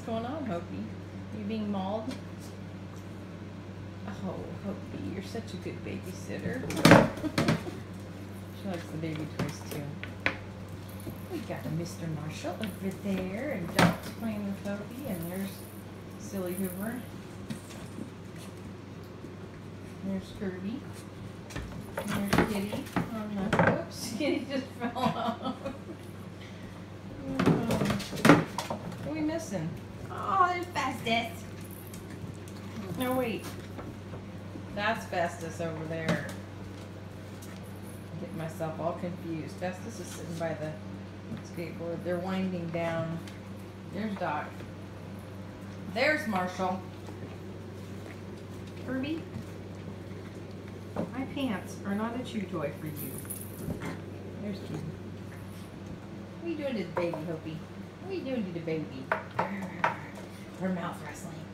What's going on, Hopi? You being mauled? Oh, Hopi, you're such a good babysitter. she likes the baby toys too. We got a Mr. Marshall over there, and Doc's playing with Hopi, and there's Silly Hoover. There's Kirby. And there's Kitty. Oh no, oops, Kitty just fell off. What are we missing? Oh, there's Festus. No, wait. That's Festus over there. I Get myself all confused. Festus is sitting by the skateboard. They're winding down. There's Doc. There's Marshall. Kirby, my pants are not a chew toy for you. There's Kitty. What are you doing to the baby, Hopi? What are you doing to the baby? We're mouth wrestling.